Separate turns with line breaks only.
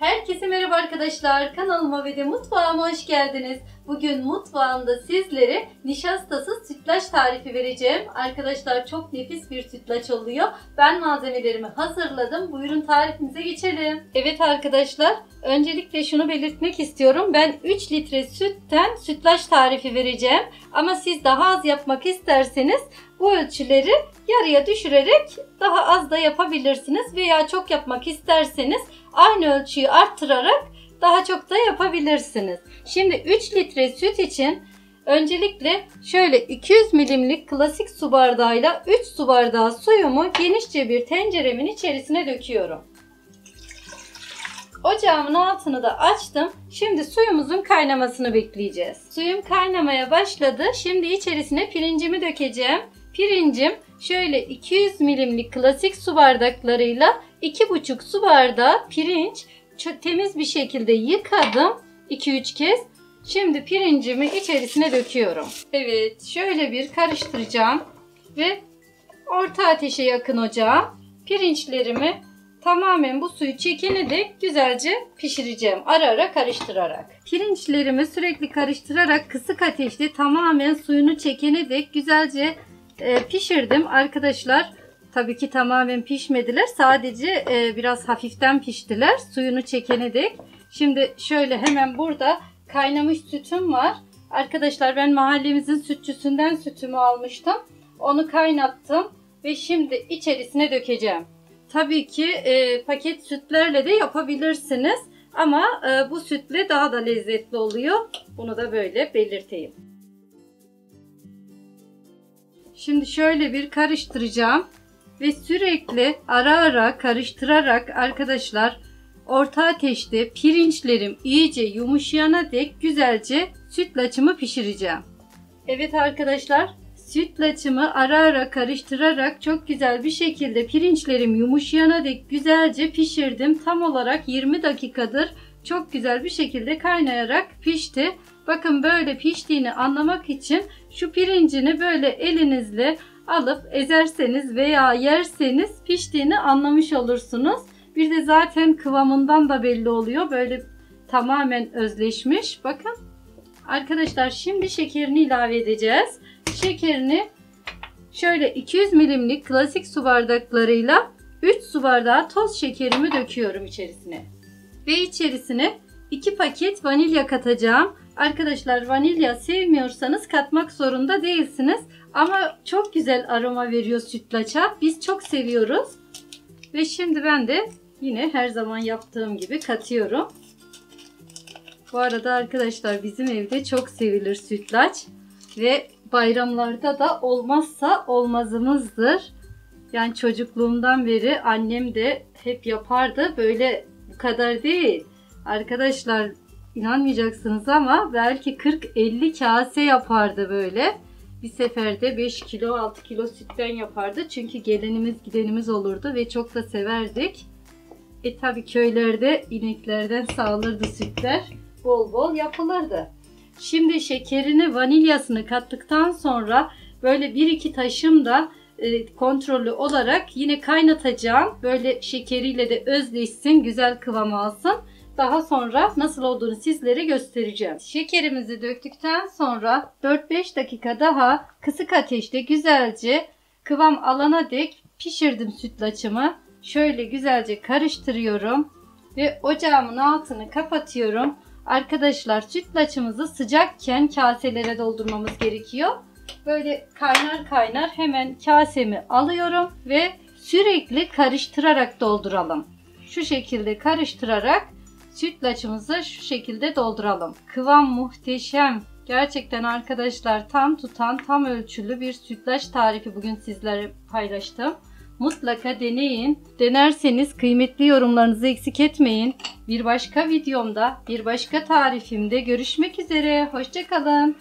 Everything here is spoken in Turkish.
Herkese merhaba arkadaşlar. Kanalıma ve de mutfağıma hoş geldiniz. Bugün mutfağımda sizlere nişastasız sütlaç tarifi vereceğim. Arkadaşlar çok nefis bir sütlaç oluyor. Ben malzemelerimi hazırladım. Buyurun tarifimize geçelim. Evet arkadaşlar, öncelikle şunu belirtmek istiyorum. Ben 3 litre sütten sütlaç tarifi vereceğim. Ama siz daha az yapmak isterseniz bu ölçüleri yarıya düşürerek daha az da yapabilirsiniz veya çok yapmak isterseniz aynı ölçüyü arttırarak daha çok da yapabilirsiniz. Şimdi 3 litre süt için öncelikle şöyle 200 milimlik klasik su bardağıyla 3 su bardağı suyumu genişçe bir tenceremin içerisine döküyorum. Ocağımın altını da açtım. Şimdi suyumuzun kaynamasını bekleyeceğiz. Suyum kaynamaya başladı. Şimdi içerisine pirincimi dökeceğim. Pirincim şöyle 200 milimlik klasik su bardaklarıyla 2,5 su bardağı pirinç temiz bir şekilde yıkadım 2-3 kez. Şimdi pirincimi içerisine döküyorum. Evet şöyle bir karıştıracağım ve orta ateşe yakın ocağa pirinçlerimi tamamen bu suyu çekene dek güzelce pişireceğim. Ara ara karıştırarak. Pirinçlerimi sürekli karıştırarak kısık ateşte tamamen suyunu çekene dek güzelce e, pişirdim. Arkadaşlar tabii ki tamamen pişmediler. Sadece e, biraz hafiften piştiler. Suyunu çekene dek. Şimdi şöyle hemen burada kaynamış sütüm var. Arkadaşlar ben mahallemizin sütçüsünden sütümü almıştım. Onu kaynattım ve şimdi içerisine dökeceğim. Tabii ki e, paket sütlerle de yapabilirsiniz. Ama e, bu sütle daha da lezzetli oluyor. Bunu da böyle belirteyim. Şimdi şöyle bir karıştıracağım ve sürekli ara ara karıştırarak arkadaşlar orta ateşte pirinçlerim iyice yumuşayana dek güzelce sütlaçımı pişireceğim. Evet arkadaşlar sütlaçımı ara ara karıştırarak çok güzel bir şekilde pirinçlerim yumuşayana dek güzelce pişirdim. Tam olarak 20 dakikadır çok güzel bir şekilde kaynayarak pişti. Bakın böyle piştiğini anlamak için şu pirincini böyle elinizle alıp ezerseniz veya yerseniz piştiğini anlamış olursunuz. Bir de zaten kıvamından da belli oluyor. Böyle tamamen özleşmiş. Bakın. Arkadaşlar şimdi şekerini ilave edeceğiz. Şekerini şöyle 200 milimlik klasik su bardaklarıyla 3 su bardağı toz şekerimi döküyorum içerisine. Ve içerisine 2 paket vanilya katacağım. Arkadaşlar vanilya sevmiyorsanız katmak zorunda değilsiniz. Ama çok güzel aroma veriyor sütlaça. Biz çok seviyoruz. Ve şimdi ben de yine her zaman yaptığım gibi katıyorum. Bu arada arkadaşlar bizim evde çok sevilir sütlaç. Ve bayramlarda da olmazsa olmazımızdır. Yani çocukluğumdan beri annem de hep yapardı. Böyle bu kadar değil. Arkadaşlar inanmayacaksınız ama belki 40-50 kase yapardı böyle. Bir seferde 5 kilo 6 kilo sütten yapardı. Çünkü gelenimiz gidenimiz olurdu ve çok da severdik. E tabi köylerde ineklerden sağlardı sütler. Bol bol yapılırdı. Şimdi şekerini vanilyasını kattıktan sonra böyle 1-2 taşım da e, kontrollü olarak yine kaynatacağım. Böyle şekeriyle de özleşsin, güzel kıvam alsın. Daha sonra nasıl olduğunu sizlere göstereceğim. Şekerimizi döktükten sonra 4-5 dakika daha kısık ateşte güzelce kıvam alana dek pişirdim sütlaçımı. Şöyle güzelce karıştırıyorum ve ocağımın altını kapatıyorum. Arkadaşlar sütlaçımızı sıcakken kaselere doldurmamız gerekiyor. Böyle kaynar kaynar hemen kasemi alıyorum ve sürekli karıştırarak dolduralım. Şu şekilde karıştırarak sütlaçımızı şu şekilde dolduralım. Kıvam muhteşem. Gerçekten arkadaşlar tam tutan, tam ölçülü bir sütlaç tarifi bugün sizlere paylaştım. Mutlaka deneyin. Denerseniz kıymetli yorumlarınızı eksik etmeyin. Bir başka videomda, bir başka tarifimde görüşmek üzere. Hoşçakalın.